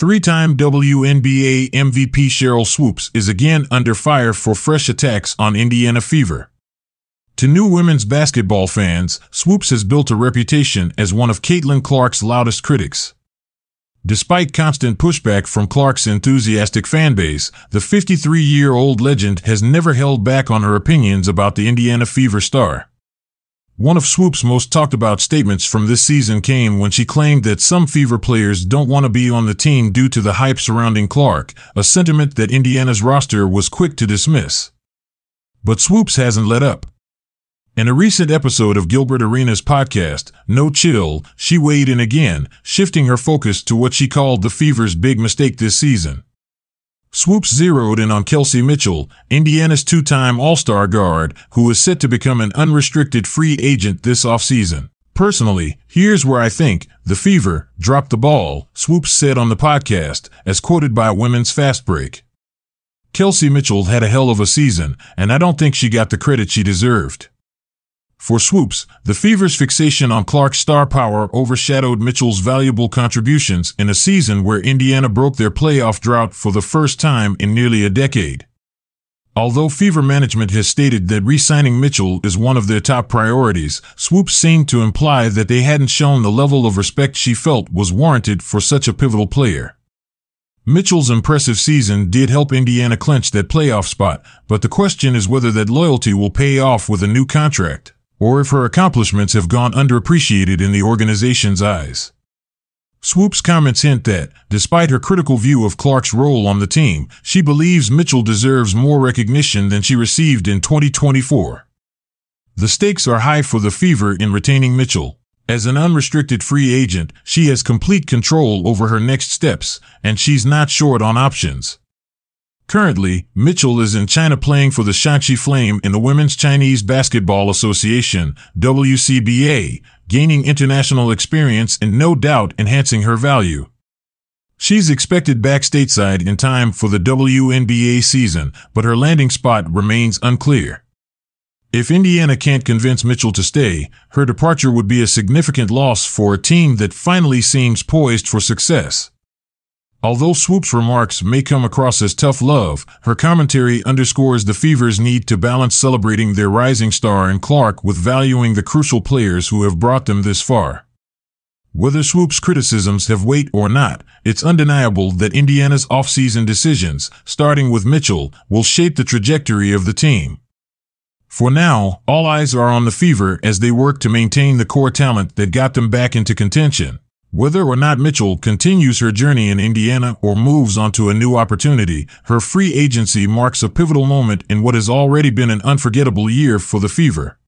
Three time WNBA MVP Sheryl Swoopes is again under fire for fresh attacks on Indiana Fever. To new women's basketball fans, Swoopes has built a reputation as one of Caitlin Clark's loudest critics. Despite constant pushback from Clark's enthusiastic fanbase, the 53 year old legend has never held back on her opinions about the Indiana Fever star. One of Swoopes' most talked about statements from this season came when she claimed that some Fever players don't want to be on the team due to the hype surrounding Clark, a sentiment that Indiana's roster was quick to dismiss. But Swoopes hasn't let up. In a recent episode of Gilbert Arenas' podcast, No Chill, she weighed in again, shifting her focus to what she called the Fever's big mistake this season. Swoopes zeroed in on Kelsey Mitchell, Indiana's two time All Star guard, who is set to become an unrestricted free agent this offseason. Personally, here's where I think the Fever dropped the ball, Swoopes said on the podcast, as quoted by Women's Fast Break. Kelsey Mitchell had a hell of a season, and I don't think she got the credit she deserved. For Swoopes, the Fever's fixation on Clark's star power overshadowed Mitchell's valuable contributions in a season where Indiana broke their playoff drought for the first time in nearly a decade. Although Fever management has stated that re-signing Mitchell is one of their top priorities, Swoopes seemed to imply that they hadn't shown the level of respect she felt was warranted for such a pivotal player. Mitchell's impressive season did help Indiana clinch that playoff spot, but the question is whether that loyalty will pay off with a new contract or if her accomplishments have gone underappreciated in the organization's eyes. Swoopes' comments hint that, despite her critical view of Clark's role on the team, she believes Mitchell deserves more recognition than she received in 2024. The stakes are high for the Fever in retaining Mitchell. As an unrestricted free agent, she has complete control over her next steps, and she's not short on options. Currently, Mitchell is in China playing for the Shanxi Flame in the Women's Chinese Basketball Association, WCBA, gaining international experience and no doubt enhancing her value. She's expected back stateside in time for the WNBA season, but her landing spot remains unclear. If Indiana can't convince Mitchell to stay, her departure would be a significant loss for a team that finally seems poised for success. Although Swoopes' remarks may come across as tough love, her commentary underscores the Fever's need to balance celebrating their rising star and Clark with valuing the crucial players who have brought them this far. Whether Swoopes' criticisms have weight or not, it's undeniable that Indiana's offseason decisions, starting with Mitchell, will shape the trajectory of the team. For now, all eyes are on the Fever as they work to maintain the core talent that got them back into contention. Whether or not Mitchell continues her journey in Indiana or moves on to a new opportunity, her free agency marks a pivotal moment in what has already been an unforgettable year for the Fever.